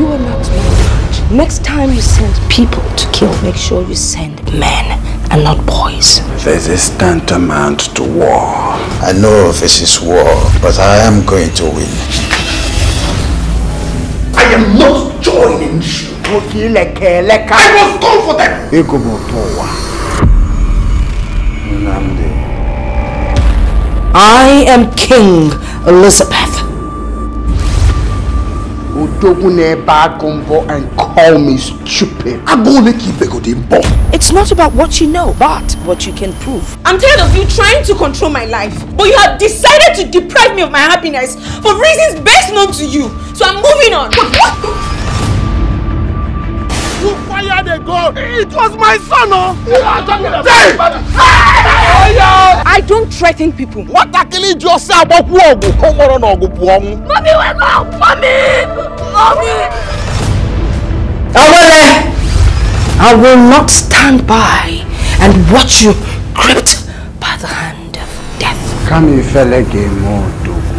You are not man. Next time you send people to kill, make sure you send men and not boys. This is tantamount to war. I know this is war, but I am going to win. I am not joining you. I was comforted. Ikubutowa. Nnamdi. I am King Elizabeth. Odogwu n'ebe agụ mbọ and call me stupid. Agụle ka ibegodi mbọ. It's not about what you know, but what you can prove. I'm tired of you trying to control my life, but you have decided to deprive me of my happiness for reasons best known to you. So I'm moving on. You fired a gun. It was my son, oh. I don't threaten people. Nwatakịrị ji ọsọ agbakwu ọgụ ka ọ nwụrụ n'ọgụ pụọ ọnwụ. Mommy, wake up! Mommy! Awele! I will not stand by and watch you gripped by the hand of death. Ga-eme odogwu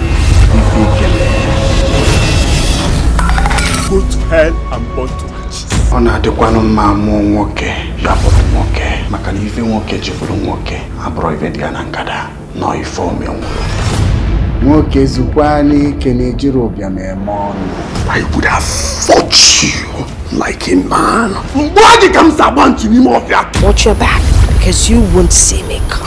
ife ikele. Go to hell and burn to ashes. Ọ na-adịkwanụ mma mụọ nwoke ya bụrụ nwoke maka na ife nwoke ji bụrụ nwoke abụrụ ife dị ya na nkada nọ ife ome nwụrụ. Nwoke zukwa n'ike na ejiri ụbịam eme ọnụ. I would have fought you like a man. Mgbe ọ dị ka m si agba nchi n'ime ọfịa. Watch your back because you won't see me come.